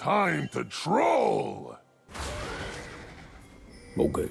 Time to troll! Okay.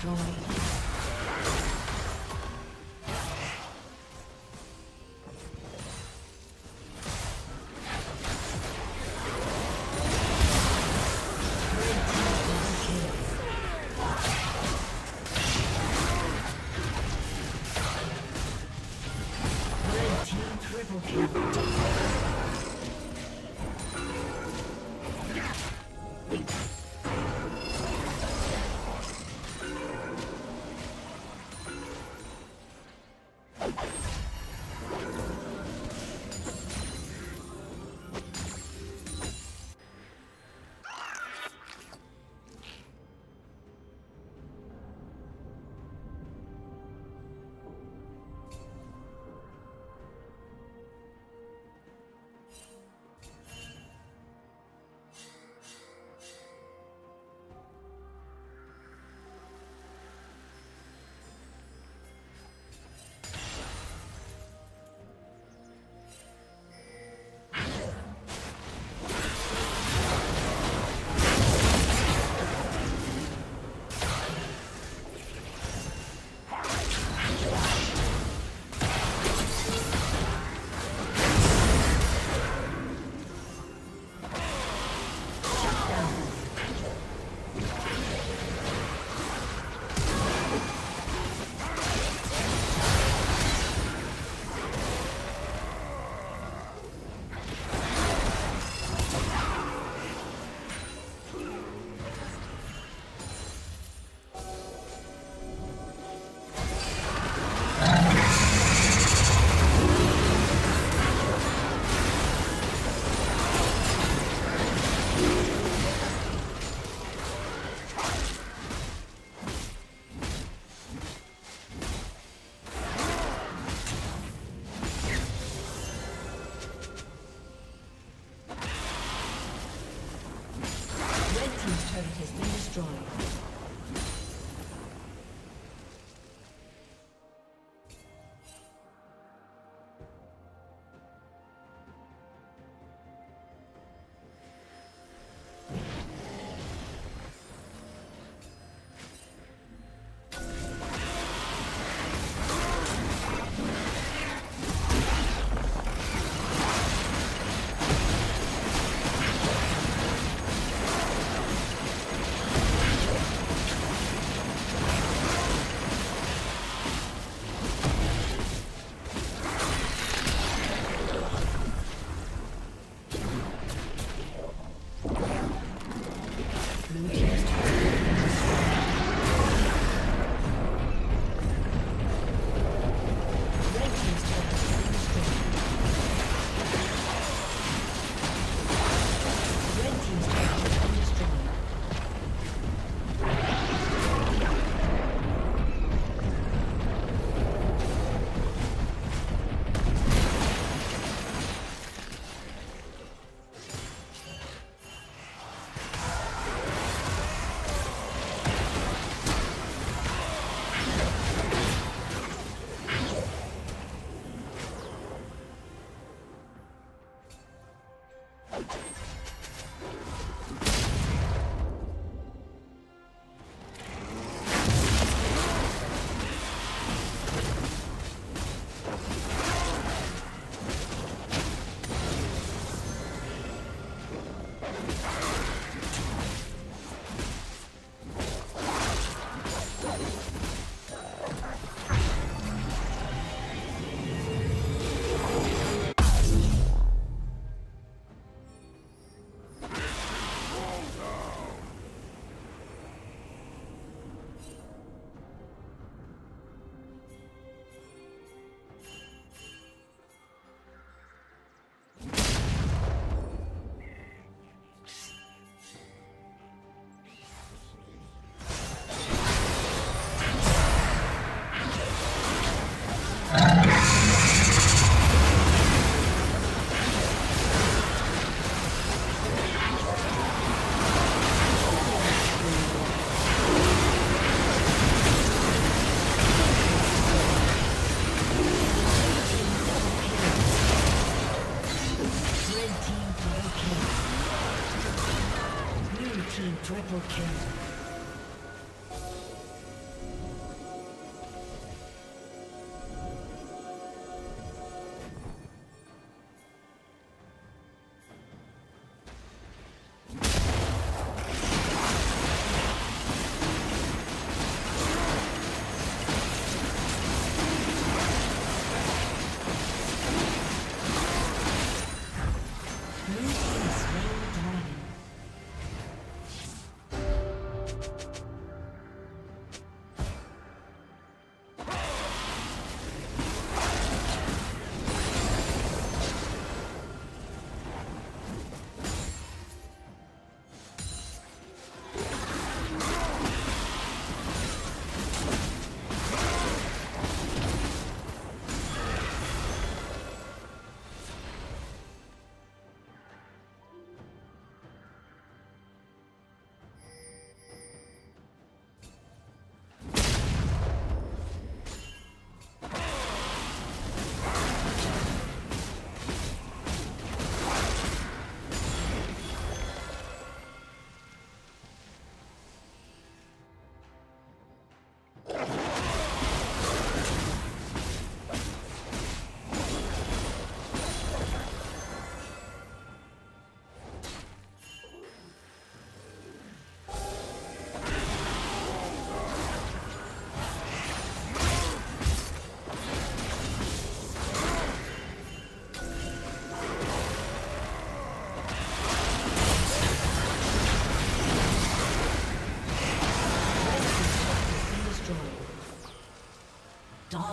Destroyed.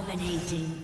Dominating.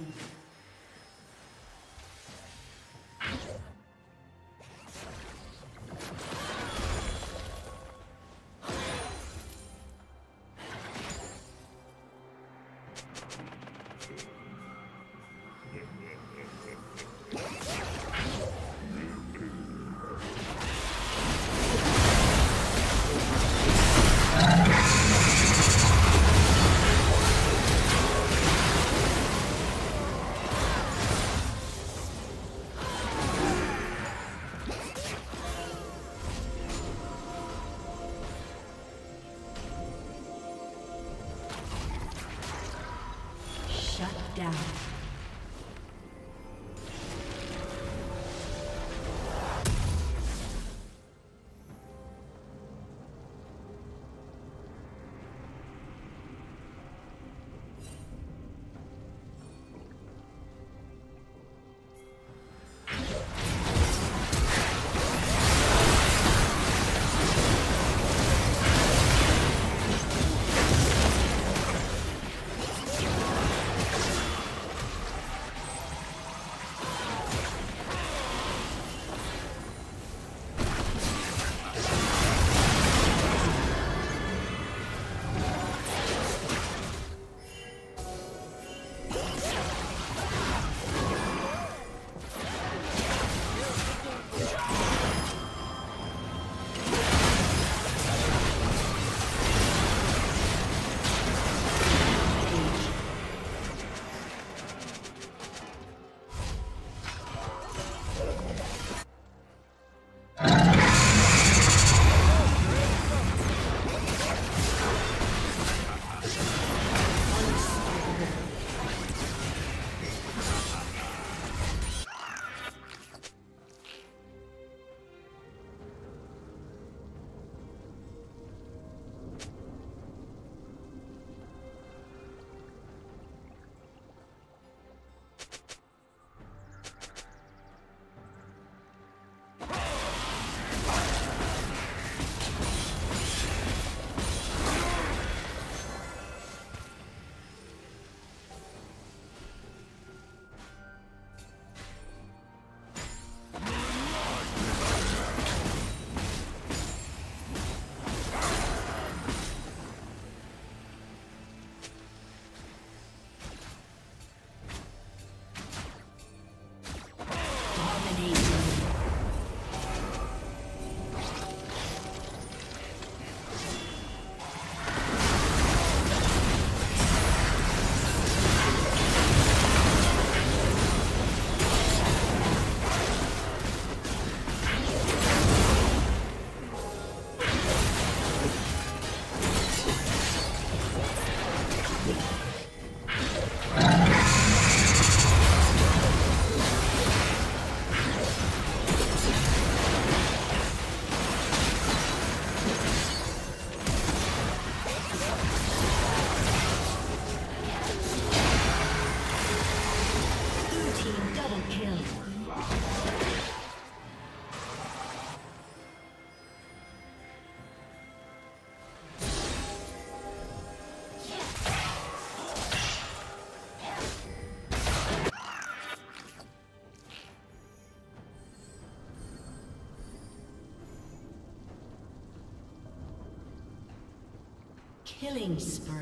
Killing spree.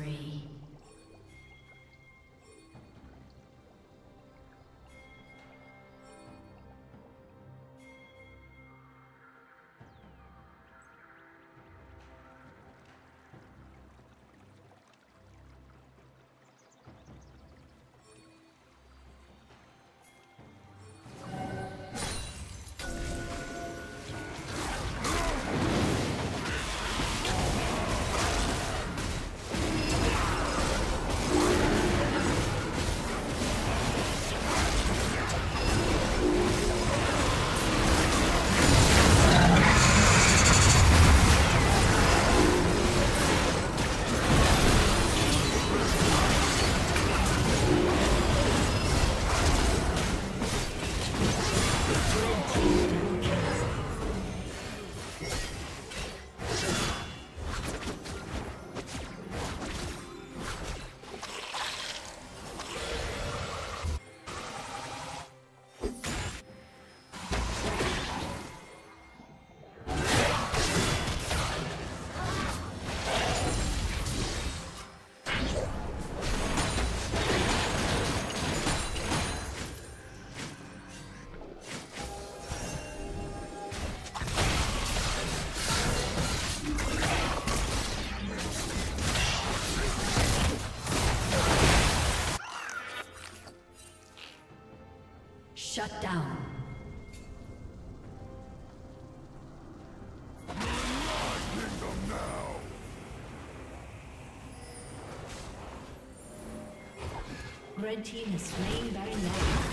Down. Red team has slain Baron Double